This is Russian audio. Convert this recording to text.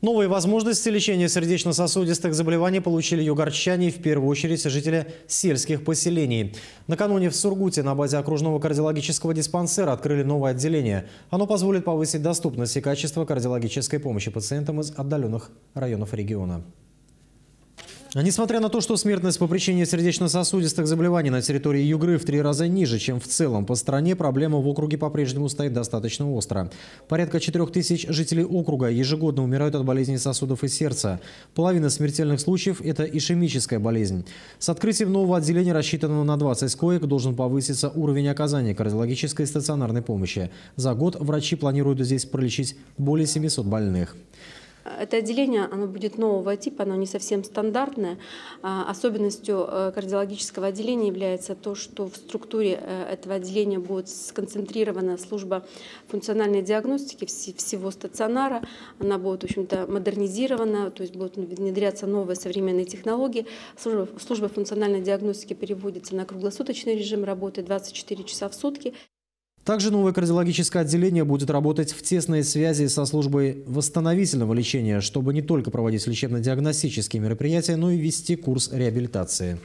Новые возможности лечения сердечно-сосудистых заболеваний получили югорчане, в первую очередь жители сельских поселений. Накануне в Сургуте на базе окружного кардиологического диспансера открыли новое отделение. Оно позволит повысить доступность и качество кардиологической помощи пациентам из отдаленных районов региона. А несмотря на то, что смертность по причине сердечно-сосудистых заболеваний на территории Югры в три раза ниже, чем в целом по стране, проблема в округе по-прежнему стоит достаточно остро. Порядка 4 тысяч жителей округа ежегодно умирают от болезней сосудов и сердца. Половина смертельных случаев – это ишемическая болезнь. С открытием нового отделения, рассчитанного на 20 коек, должен повыситься уровень оказания кардиологической стационарной помощи. За год врачи планируют здесь пролечить более 700 больных. Это отделение оно будет нового типа, оно не совсем стандартное. А, особенностью э, кардиологического отделения является то, что в структуре э, этого отделения будет сконцентрирована служба функциональной диагностики всего стационара. Она будет, в общем-то, модернизирована, то есть будут внедряться новые современные технологии. Служба, служба функциональной диагностики переводится на круглосуточный режим работы 24 часа в сутки. Также новое кардиологическое отделение будет работать в тесной связи со службой восстановительного лечения, чтобы не только проводить лечебно-диагностические мероприятия, но и вести курс реабилитации.